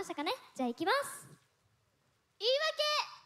ましたかね？じゃあいきます。言い訳。